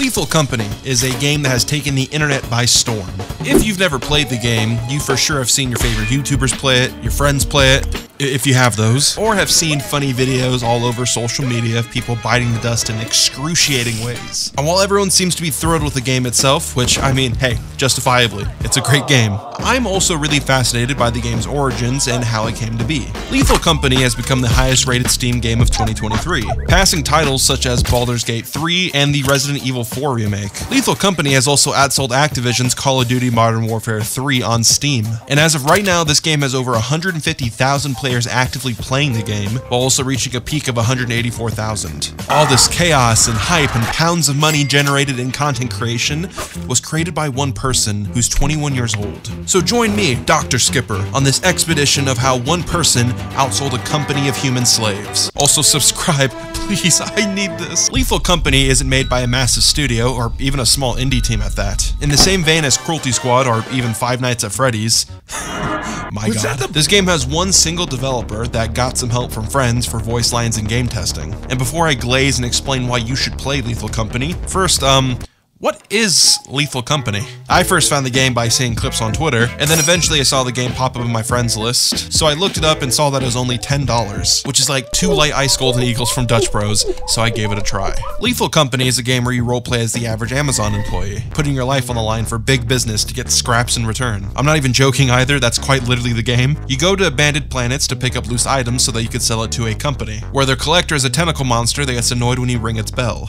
Lethal Company is a game that has taken the internet by storm. If you've never played the game, you for sure have seen your favorite YouTubers play it, your friends play it, if you have those, or have seen funny videos all over social media of people biting the dust in excruciating ways. And while everyone seems to be thrilled with the game itself, which, I mean, hey, justifiably, it's a great game, I'm also really fascinated by the game's origins and how it came to be. Lethal Company has become the highest rated Steam game of 2023, passing titles such as Baldur's Gate 3 and the Resident Evil 4 remake. Lethal Company has also outsold Activision's Call of Duty Modern Warfare 3 on Steam, and as of right now, this game has over 150,000 players players actively playing the game, while also reaching a peak of 184,000. All this chaos and hype and pounds of money generated in content creation was created by one person who's 21 years old. So join me, Dr. Skipper, on this expedition of how one person outsold a company of human slaves. Also subscribe, please, I need this. Lethal Company isn't made by a massive studio, or even a small indie team at that. In the same vein as Cruelty Squad or even Five Nights at Freddy's, my Was god. This game has one single developer that got some help from friends for voice lines and game testing. And before I glaze and explain why you should play Lethal Company, first, um, what is Lethal Company? I first found the game by seeing clips on Twitter, and then eventually I saw the game pop up in my friends list, so I looked it up and saw that it was only $10, which is like two light ice golden eagles from Dutch Bros, so I gave it a try. Lethal Company is a game where you roleplay as the average Amazon employee, putting your life on the line for big business to get scraps in return. I'm not even joking either, that's quite literally the game. You go to abandoned planets to pick up loose items so that you could sell it to a company, where their collector is a tentacle monster that gets annoyed when you ring its bell.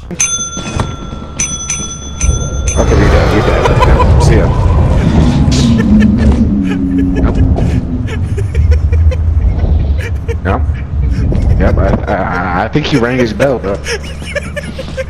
You're. See ya. Yep. Yep. I, I, I think he rang his bell, bro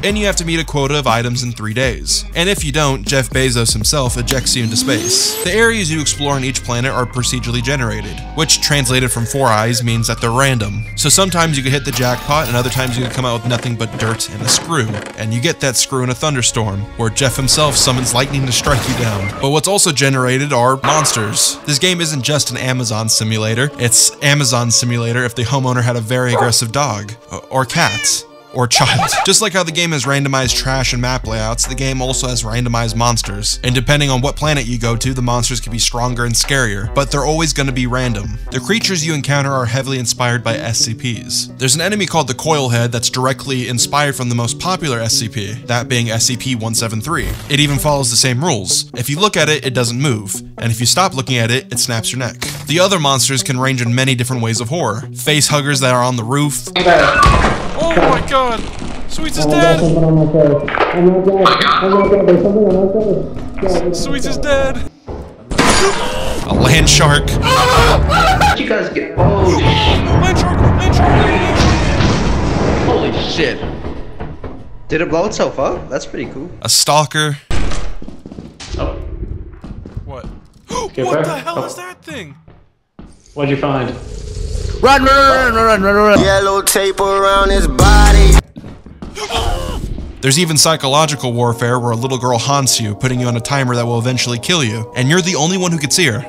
and you have to meet a quota of items in three days. And if you don't, Jeff Bezos himself ejects you into space. The areas you explore on each planet are procedurally generated, which translated from Four Eyes means that they're random. So sometimes you can hit the jackpot, and other times you can come out with nothing but dirt and a screw. And you get that screw in a thunderstorm, where Jeff himself summons lightning to strike you down. But what's also generated are monsters. This game isn't just an Amazon simulator, it's Amazon simulator if the homeowner had a very aggressive dog, or cat or child. Just like how the game has randomized trash and map layouts, the game also has randomized monsters. And depending on what planet you go to, the monsters can be stronger and scarier, but they're always going to be random. The creatures you encounter are heavily inspired by SCPs. There's an enemy called the Coilhead that's directly inspired from the most popular SCP, that being SCP-173. It even follows the same rules. If you look at it, it doesn't move, and if you stop looking at it, it snaps your neck. The other monsters can range in many different ways of horror. Face huggers that are on the roof. Oh, oh my god! Sweets is dead! Oh! Sweets is dead! A land shark! you guys get. Oh Land shark! Land shark! Holy shit! Did it blow itself up? That's pretty cool. A stalker. Oh. What? what the hell oh. is that thing? What'd you find? Run, run, run, run, run, run, run. Yellow tape around his body. There's even psychological warfare where a little girl haunts you, putting you on a timer that will eventually kill you, and you're the only one who can see her.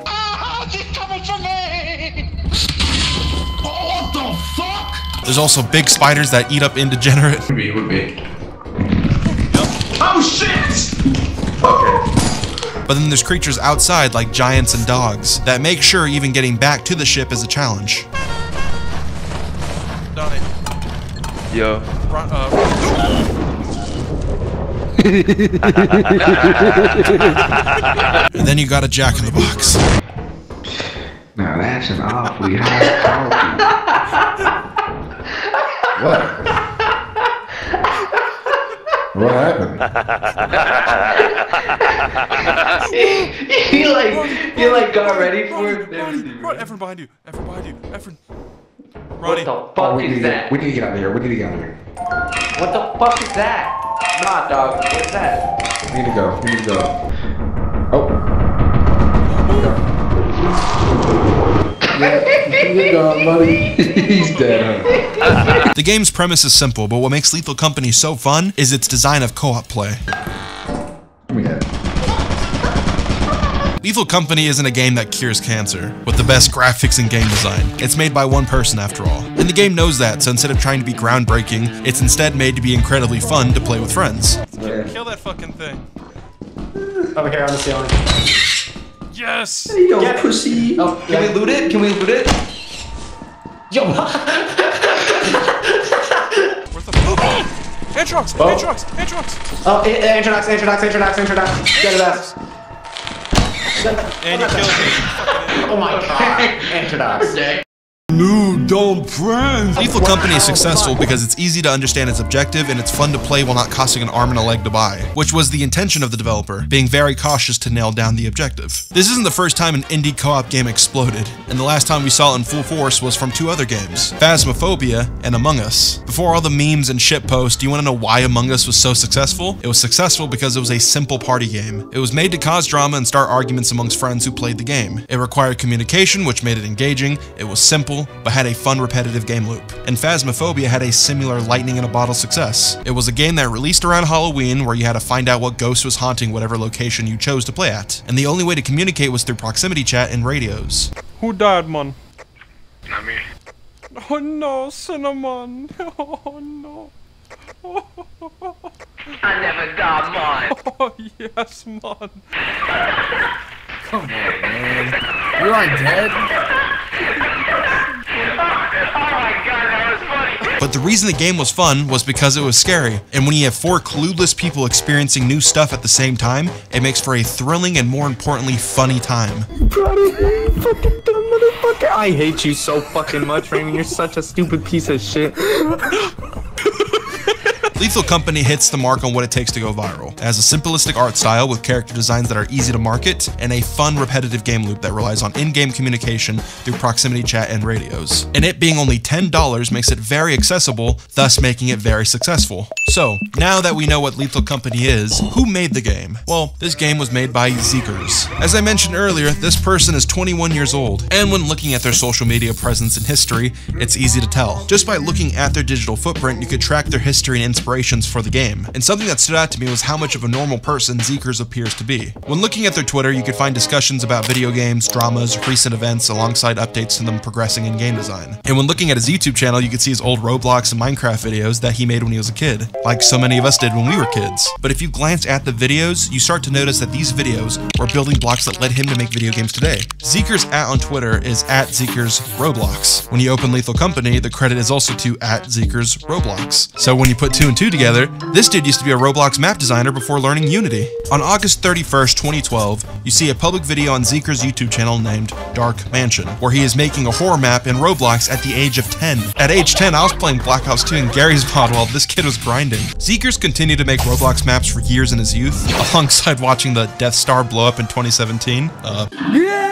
There's also big spiders that eat up indiegenerate. Would be, would be. Oh shit! Okay. But then there's creatures outside like giants and dogs that make sure even getting back to the ship is a challenge. Yo. Run, uh, and then you got a jack in the box. Now that's an awfully high quality. what? What happened? you like you like got ready for it. Run, Efren behind you. Efren behind you. Efren. Ronnie. What the fuck oh, is that? Get, we need to get out of here. We need to get out of here. What the fuck is that? Nah, dog. What's that? We need to go. We need to go. Oh. He's dead. huh? the game's premise is simple, but what makes Lethal Company so fun is its design of co-op play. Give me that. Lethal Company isn't a game that cures cancer, with the best graphics and game design. It's made by one person after all. And the game knows that, so instead of trying to be groundbreaking, it's instead made to be incredibly fun to play with friends. Kill that that fucking thing. Over here on the ceiling. Yes! Yo, Get it. pussy. Oh, Can yeah. we loot it? Can we loot it? Yo! Where's the oh! Antrox! Oh. Antrox! Antrox! oh, i- i- Antradox, Antradox, Antradox, Antradox. Get it ass. And you killed me. Oh my god. Antradox. Lethal Company is successful because it's easy to understand its objective and it's fun to play while not costing an arm and a leg to buy, which was the intention of the developer, being very cautious to nail down the objective. This isn't the first time an indie co-op game exploded, and the last time we saw it in full force was from two other games, Phasmophobia and Among Us. Before all the memes and shitposts, do you want to know why Among Us was so successful? It was successful because it was a simple party game. It was made to cause drama and start arguments amongst friends who played the game. It required communication, which made it engaging. It was simple, but had a fun repetitive game loop. And Phasmophobia had a similar lightning in a bottle success. It was a game that released around Halloween where you had to find out what ghost was haunting whatever location you chose to play at. And the only way to communicate was through proximity chat and radios. Who died, man? Not me. Oh no, Cinnamon. Oh no. I never got mine. Oh yes, man. Come on, man. You aren't dead? Oh my god, that was funny. The reason the game was fun was because it was scary. And when you have four clueless people experiencing new stuff at the same time, it makes for a thrilling and more importantly, funny time. I hate you so fucking much, Raymond. You're such a stupid piece of shit. Lethal Company hits the mark on what it takes to go viral. It has a simplistic art style with character designs that are easy to market, and a fun, repetitive game loop that relies on in-game communication through proximity chat and radios. And it being only $10 makes it very accessible, thus making it very successful. So, now that we know what Lethal Company is, who made the game? Well, this game was made by Zeekerss. As I mentioned earlier, this person is 21 years old, and when looking at their social media presence and history, it's easy to tell. Just by looking at their digital footprint, you could track their history and for the game. And something that stood out to me was how much of a normal person Zeekerss appears to be. When looking at their Twitter, you could find discussions about video games, dramas, recent events, alongside updates to them progressing in game design. And when looking at his YouTube channel, you could see his old Roblox and Minecraft videos that he made when he was a kid, like so many of us did when we were kids. But if you glance at the videos, you start to notice that these videos were building blocks that led him to make video games today. Zeekerss at on Twitter is at Zeekerss Roblox. When you open Lethal Company, the credit is also to at Zeekerss Roblox. So when you put two and two together, this dude used to be a Roblox map designer before learning Unity. On August 31st, 2012, you see a public video on Zeekerss YouTube channel named Dark Mansion, where he is making a horror map in Roblox at the age of 10. At age 10, I was playing Black Ops 2 in Garry's mod while this kid was grinding. Zeekerss continued to make Roblox maps for years in his youth, alongside watching the Death Star blow up in 2017. Uh,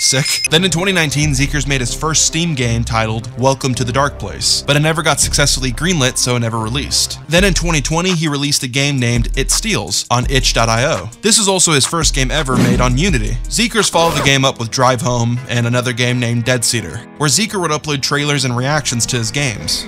Sick. Then in 2019, Zeekerss made his first Steam game titled Welcome to the Dark Place, but it never got successfully greenlit, so it never released. Then in 2020, he released a game named It Steals on itch.io. This is also his first game ever made on Unity. Zeekerss followed the game up with Drive Home and another game named Dead Cedar, where Zeeker would upload trailers and reactions to his games.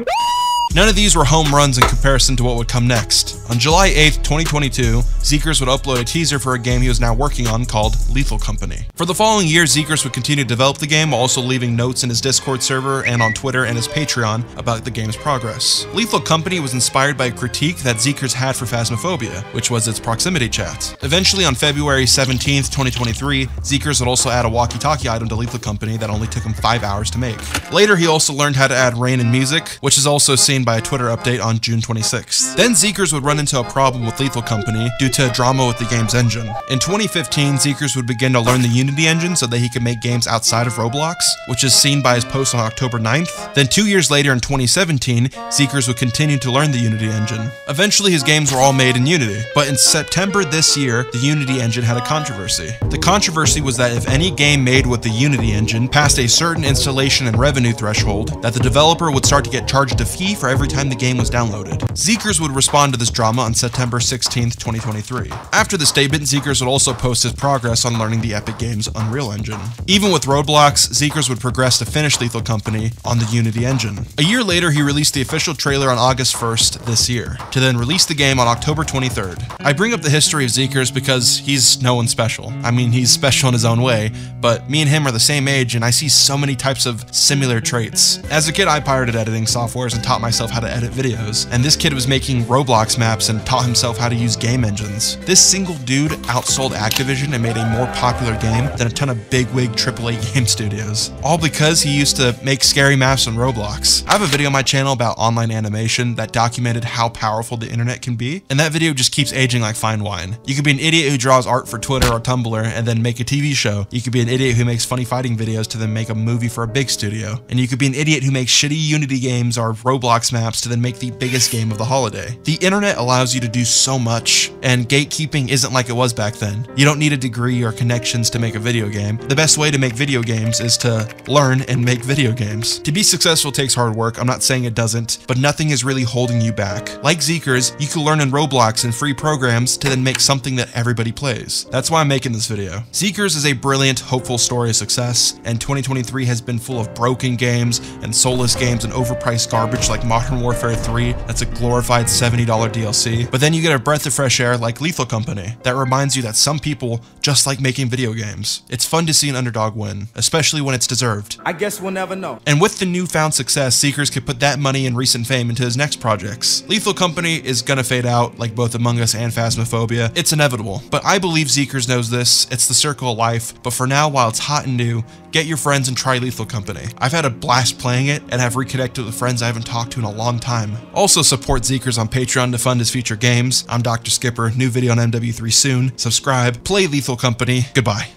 None of these were home runs in comparison to what would come next. On July 8th, 2022, Zeekerss would upload a teaser for a game he was now working on called Lethal Company. For the following year, Zeekerss would continue to develop the game while also leaving notes in his Discord server and on Twitter and his Patreon about the game's progress. Lethal Company was inspired by a critique that Zeekerss had for Phasmophobia, which was its proximity chat. Eventually, on February 17th, 2023, Zeekerss would also add a walkie-talkie item to Lethal Company that only took him 5 hours to make. Later, he also learned how to add rain and music, which is also seen by a Twitter update on June 26th. Then Zeekerss would run into a problem with Lethal Company due to a drama with the game's engine. In 2015, Zeekerss would begin to learn the Unity engine so that he could make games outside of Roblox, which is seen by his post on October 9th. Then two years later in 2017, Zeekerss would continue to learn the Unity engine. Eventually, his games were all made in Unity, but in September this year, the Unity engine had a controversy. The controversy was that if any game made with the Unity engine passed a certain installation and revenue threshold, that the developer would start to get charged a fee for every time the game was downloaded. Zeekerss would respond to this drama on September 16th, 2023. After the statement, Zeekerss would also post his progress on learning the Epic Games Unreal Engine. Even with roadblocks, Zeekerss would progress to finish Lethal Company on the Unity engine. A year later, he released the official trailer on August 1st this year, to then release the game on October 23rd. I bring up the history of Zeekerss because he's no one special. I mean, he's special in his own way, but me and him are the same age, and I see so many types of similar traits. As a kid, I pirated editing softwares and taught myself himself how to edit videos. And this kid was making Roblox maps and taught himself how to use game engines. This single dude outsold Activision and made a more popular game than a ton of bigwig AAA game studios. All because he used to make scary maps on Roblox. I have a video on my channel about online animation that documented how powerful the internet can be, and that video just keeps aging like fine wine. You could be an idiot who draws art for Twitter or Tumblr and then make a TV show. You could be an idiot who makes funny fighting videos to then make a movie for a big studio. And you could be an idiot who makes shitty Unity games or Roblox maps to then make the biggest game of the holiday. The internet allows you to do so much, and gatekeeping isn't like it was back then. You don't need a degree or connections to make a video game. The best way to make video games is to learn and make video games. To be successful takes hard work, I'm not saying it doesn't, but nothing is really holding you back. Like Zeekerss, you can learn in Roblox and free programs to then make something that everybody plays. That's why I'm making this video. Zeekerss is a brilliant, hopeful story of success, and 2023 has been full of broken games and soulless games and overpriced garbage like Modern Warfare 3 that's a glorified $70 DLC. But then you get a breath of fresh air like Lethal Company that reminds you that some people just like making video games. It's fun to see an underdog win, especially when it's deserved. I guess we'll never know. And with the newfound success, Zeekerss could put that money and recent fame into his next projects. Lethal Company is gonna fade out like both Among Us and Phasmophobia. It's inevitable. But I believe Zeekerss knows this. It's the circle of life. But for now, while it's hot and new, get your friends and try Lethal Company. I've had a blast playing it and have reconnected with friends I haven't talked to in a long time. Also support Zeekerss on Patreon to fund his future games. I'm Dr. Skipper, new video on MW3 soon. Subscribe, play Lethal Company. Goodbye.